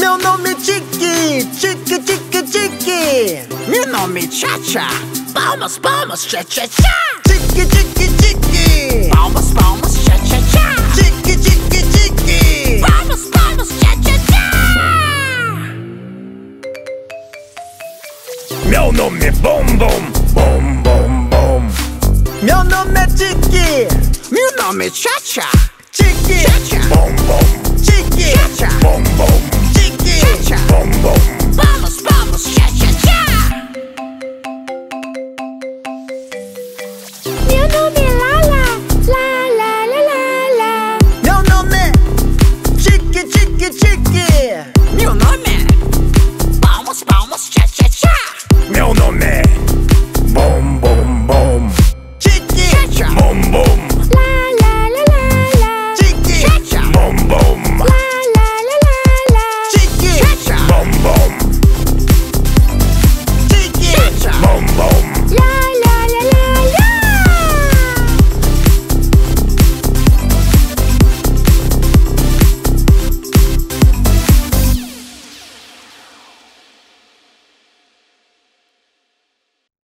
Meu nome é Tiki, Tiki, Tiki, Tiki. Meu nome é Tcha-Tcha. Palmas, palmas, tcha-tcha-tcha. Tiki, Tiki, Tiki. Palmas, palmas, tcha-tcha-tcha. Tiki, Tiki, Tiki. Palmas, palmas, tcha-tcha-tcha. Meu nome é Bom Bom, Bom Bom Bom. Meu nome é Tiki, Meu nome é Tcha-Tcha. Tiki. Meu nome